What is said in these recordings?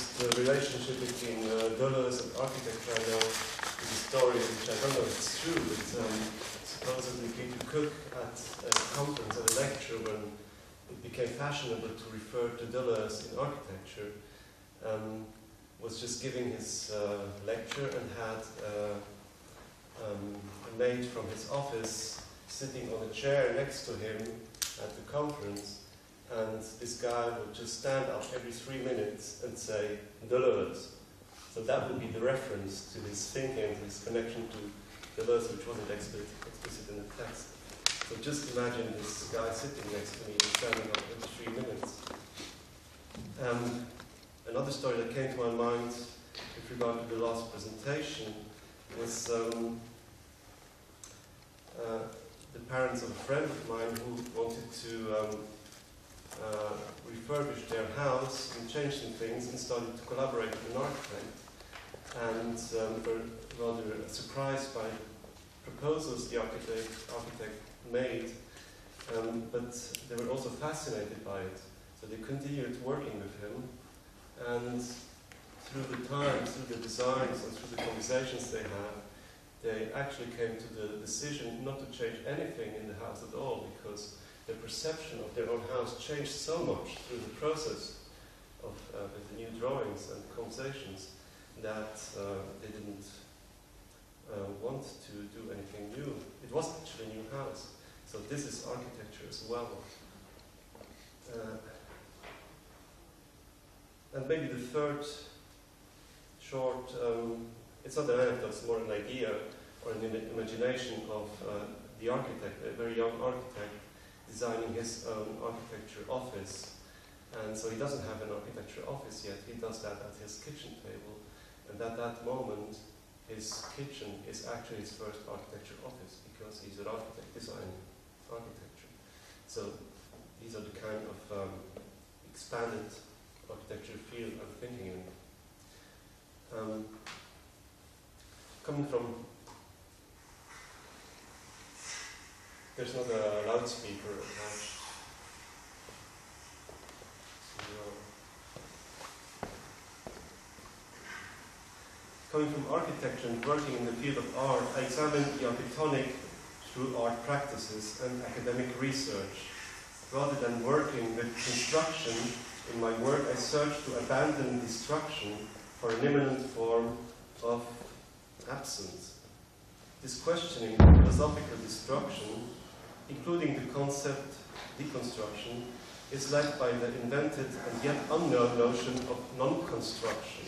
this, the relationship between uh, Deleuze and architecture, I know is a story which I don't know if it's true, but um, supposedly Peter Cook at a conference, at a lecture, when it became fashionable to refer to Deleuze in architecture, um, was just giving his uh, lecture and had uh, um, a maid from his office sitting on a chair next to him at the conference and this guy would just stand up every three minutes and say, Deleuze. So that would be the reference to his thinking, his connection to Deleuze, which wasn't explicit, explicit in the text. So just imagine this guy sitting next to me and standing up every three minutes. Um, another story that came to my mind with regard to the last presentation was um, uh, the parents of a friend of mine who wanted to um, uh, refurbished their house and changed some things and started to collaborate with an architect. And um, were rather surprised by the proposals the architect, architect made, um, but they were also fascinated by it. So they continued working with him, and through the time, through the designs and through the conversations they had, they actually came to the decision not to change anything in the house at all because the perception of their own house changed so much through the process of uh, the new drawings and conversations that uh, they didn't uh, want to do anything new. It was actually a new house. So this is architecture as well. Uh, and maybe the third short, um, it's not an anecdote, it's more an idea or an imagination of uh, the architect, a very young architect designing his own architecture office. And so he doesn't have an architecture office yet, he does that at his kitchen table. And at that moment, his kitchen is actually his first architecture office because he's an architect designing architecture. So these are the kind of um, expanded architecture field I'm thinking in. Um, coming from there's not a loudspeaker attached. Coming from architecture and working in the field of art, I examined the architectonic through art practices and academic research. Rather than working with construction, in my work I searched to abandon destruction for an imminent form of absence. This questioning philosophical destruction including the concept deconstruction, is led by the invented and yet unknown notion of non-construction,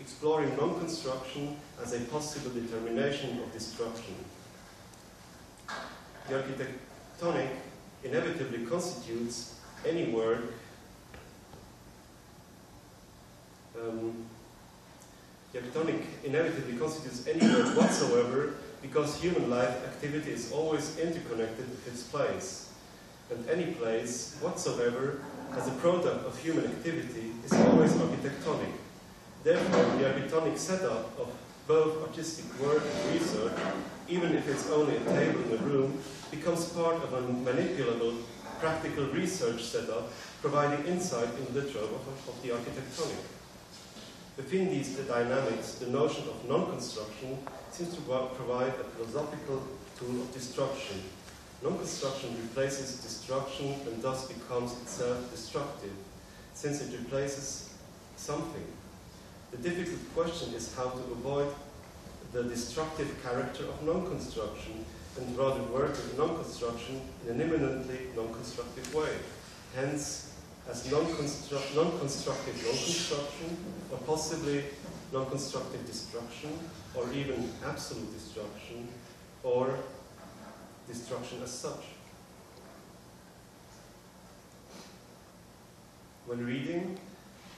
exploring non-construction as a possible determination of destruction. The architectonic inevitably constitutes any work um, the architectonic inevitably constitutes any work whatsoever because human life activity is always interconnected with its place. And any place whatsoever as a product of human activity is always architectonic. Therefore, the architectonic setup of both artistic work and research, even if it's only a table in a room, becomes part of a manipulable, practical research setup, providing insight in the trove of, of the architectonic. Within these dynamics, the notion of non-construction seems to provide a philosophical tool of destruction. Non-construction replaces destruction and thus becomes itself destructive, since it replaces something. The difficult question is how to avoid the destructive character of non-construction and rather work with non-construction in an immanently non-constructive way. Hence, as non-constructive non-construction, or possibly non-constructive destruction, or even absolute destruction, or destruction as such. When reading,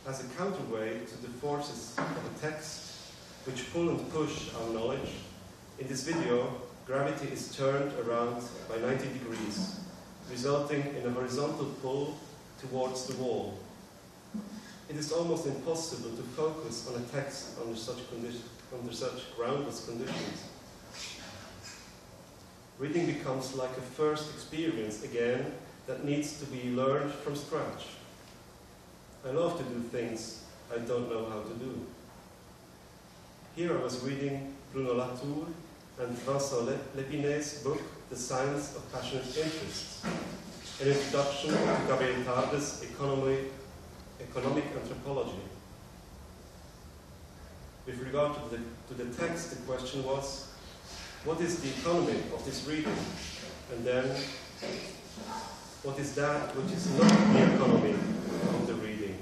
as a counterweight to the forces of the text which pull and push our knowledge, in this video, gravity is turned around by 90 degrees, resulting in a horizontal pull towards the wall. It is almost impossible to focus on a text under such, under such groundless conditions. Reading becomes like a first experience again that needs to be learned from scratch. I love to do things I don't know how to do. Here I was reading Bruno Latour and Vincent Lépinay's book, The Science of Passionate Interests, an introduction to Gabriel Tarde's economy, economic anthropology. With regard to the, to the text, the question was, what is the economy of this reading? And then, what is that which is not the economy of the reading?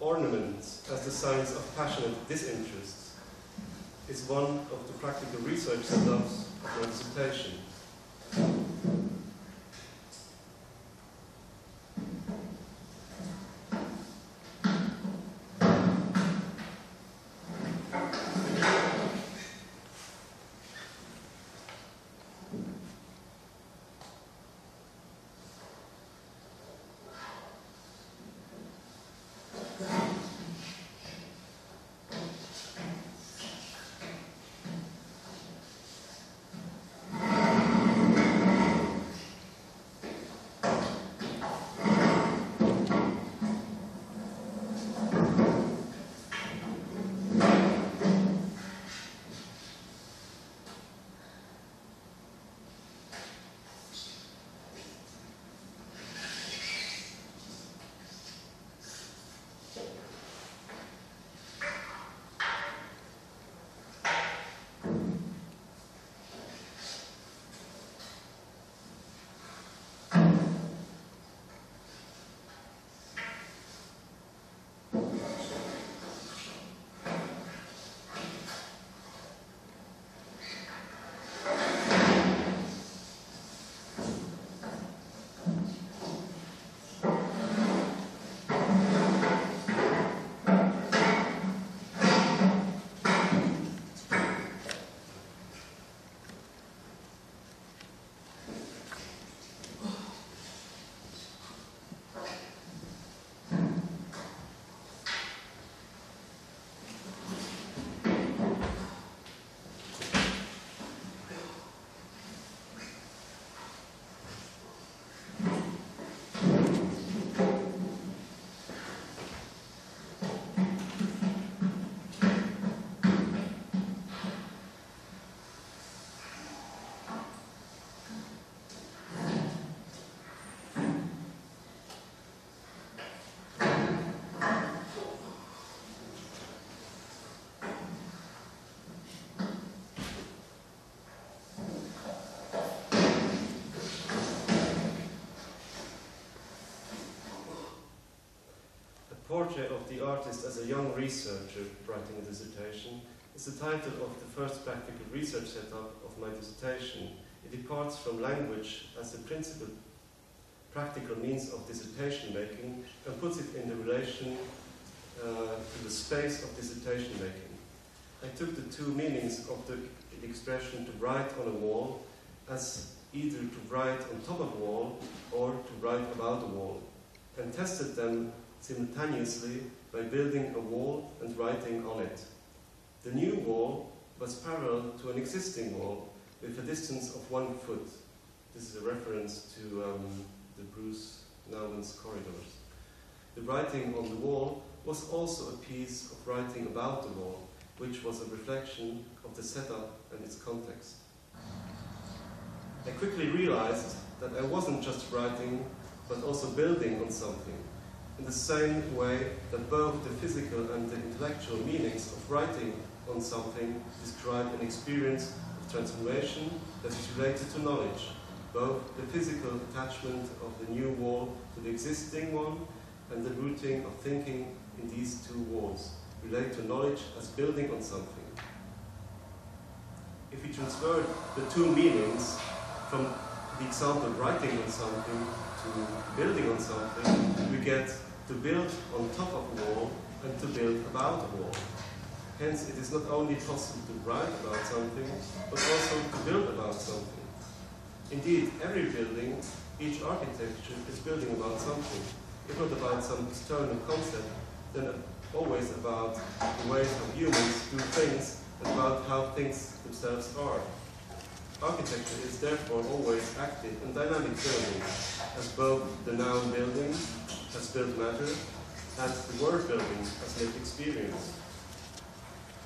Ornament as the science of passionate disinterest is one of the practical research setups of my dissertation. Portrait of the artist as a young researcher writing a dissertation is the title of the first practical research setup of my dissertation. It departs from language as the principal practical means of dissertation making and puts it in the relation uh, to the space of dissertation making. I took the two meanings of the, the expression to write on a wall as either to write on top of a wall or to write about a wall and tested them simultaneously by building a wall and writing on it. The new wall was parallel to an existing wall with a distance of one foot. This is a reference to um, the Bruce Nauman's corridors. The writing on the wall was also a piece of writing about the wall, which was a reflection of the setup and its context. I quickly realized that I wasn't just writing, but also building on something in the same way that both the physical and the intellectual meanings of writing on something describe an experience of transformation that is related to knowledge, both the physical attachment of the new wall to the existing one and the rooting of thinking in these two walls relate to knowledge as building on something. If we transfer the two meanings from the example of writing on something to building on something, we get to build on top of a wall and to build about a wall. Hence, it is not only possible to write about something, but also to build about something. Indeed, every building, each architecture is building about something. If not about some external concept, then always about the ways of humans do things and about how things themselves are. Architecture is therefore always active and dynamic building, as both the noun building, as built matter, had the word building as lived experience.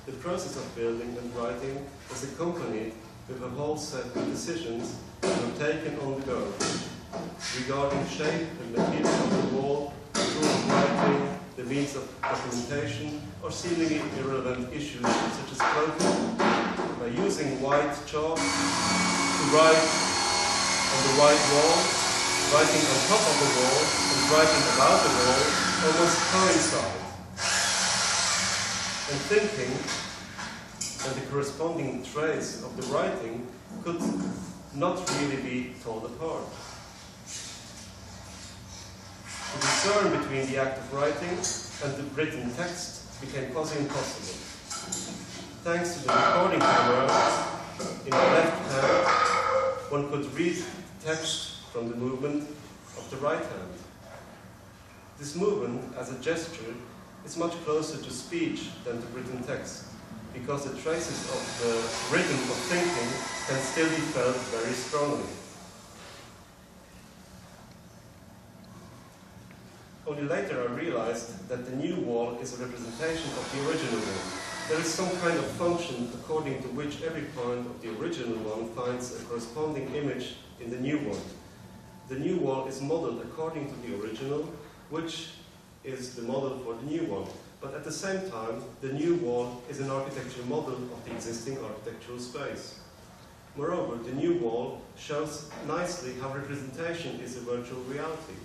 The process of building and writing is accompanied with a whole set of decisions that are taken on the go regarding shape and material of the wall, the tool of writing, the means of documentation, or seemingly irrelevant issues such as clothing. By using white chalk to write on the white wall, writing on top of the wall, and writing about the wall almost coincide. And thinking and the corresponding trace of the writing could not really be told apart. To discern between the act of writing and the written text became quasi impossible. Thanks to the recording camera in the left hand, one could read text from the movement of the right hand. This movement, as a gesture, is much closer to speech than to written text, because the traces of the rhythm of thinking can still be felt very strongly. Only later I realized that the new wall is a representation of the original one. There is some kind of function according to which every point of the original one finds a corresponding image in the new one. The new wall is modeled according to the original, which is the model for the new one. But at the same time, the new wall is an architectural model of the existing architectural space. Moreover, the new wall shows nicely how representation is a virtual reality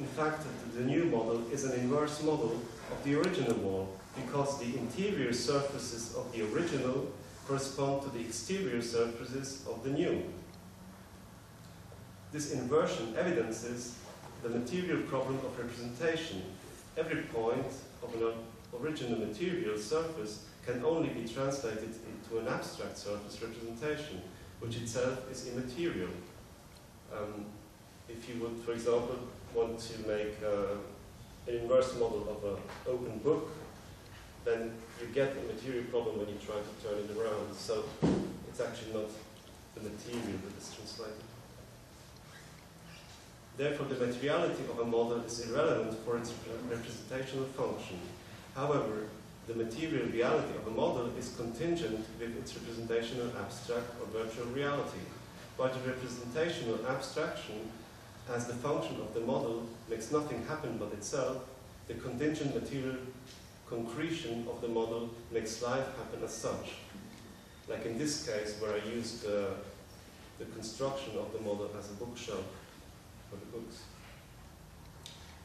in fact, the new model is an inverse model of the original wall because the interior surfaces of the original correspond to the exterior surfaces of the new. This inversion evidences the material problem of representation. Every point of an original material surface can only be translated into an abstract surface representation, which itself is immaterial. Um, if you would, for example, want to make uh, an inverse model of an open book, then you get a material problem when you try to turn it around. So it's actually not the material that is translated. Therefore, the materiality of a model is irrelevant for its representational function. However, the material reality of a model is contingent with its representational abstract or virtual reality. By the representational abstraction, as the function of the model makes nothing happen but itself, the contingent material concretion of the model makes life happen as such. Like in this case, where I used uh, the construction of the model as a bookshelf for the books.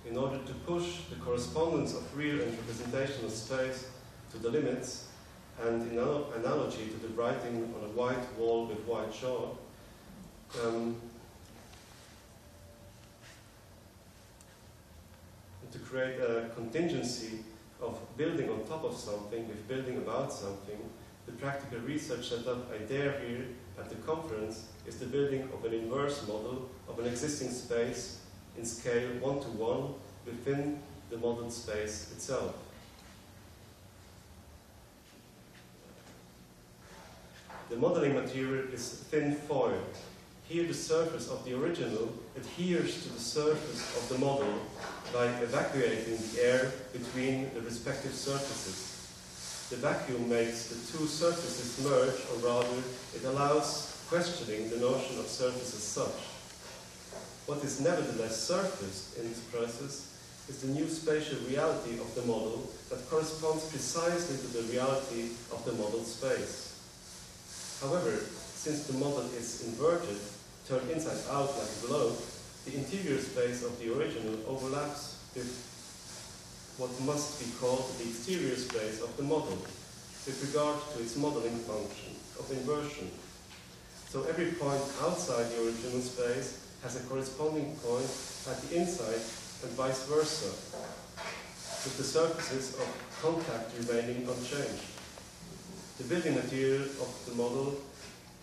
In order to push the correspondence of real and representational space to the limits, and in analogy to the writing on a white wall with white chalk, um, to create a contingency of building on top of something, with building about something, the practical research setup I dare here at the conference is the building of an inverse model of an existing space in scale one to one within the modeled space itself. The modeling material is thin foil, here the surface of the original adheres to the surface of the model by evacuating the air between the respective surfaces. The vacuum makes the two surfaces merge, or rather, it allows questioning the notion of surface as such. What is nevertheless surfaced in this process is the new spatial reality of the model that corresponds precisely to the reality of the model space. However, since the model is inverted, turned inside out like a globe, the interior space of the original overlaps with what must be called the exterior space of the model, with regard to its modeling function of inversion. So every point outside the original space has a corresponding point at the inside and vice versa, with the surfaces of contact remaining unchanged. The building material of the model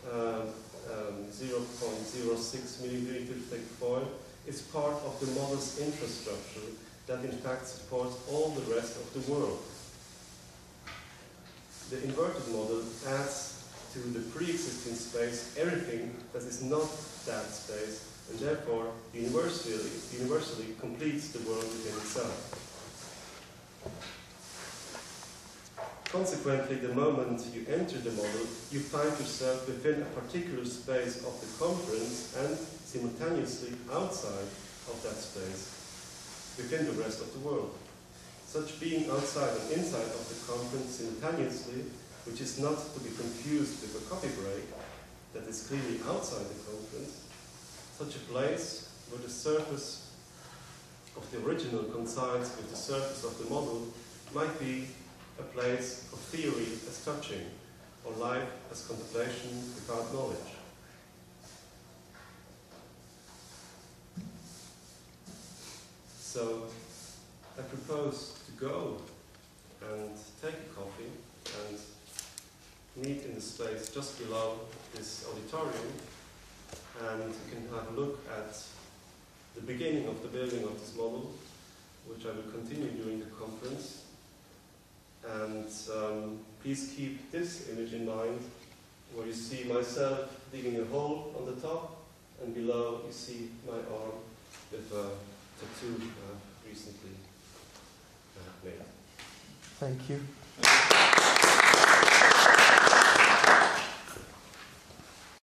uh, um, 0.06 millimeter thick foil is part of the model's infrastructure that in fact supports all the rest of the world. The inverted model adds to the pre-existing space everything that is not that space and therefore universally, universally completes the world within itself. Consequently, the moment you enter the model, you find yourself within a particular space of the conference and simultaneously outside of that space, within the rest of the world. Such being outside and inside of the conference simultaneously, which is not to be confused with a coffee break that is clearly outside the conference, such a place where the surface of the original coincides with the surface of the model might be a place of theory as touching, or life as contemplation without knowledge. So I propose to go and take a coffee and meet in the space just below this auditorium and you can have a look at the beginning of the building of this model, which I will continue during the conference. And um, please keep this image in mind, where you see myself digging a hole on the top, and below you see my arm with a tattoo uh, recently uh, made. Thank you.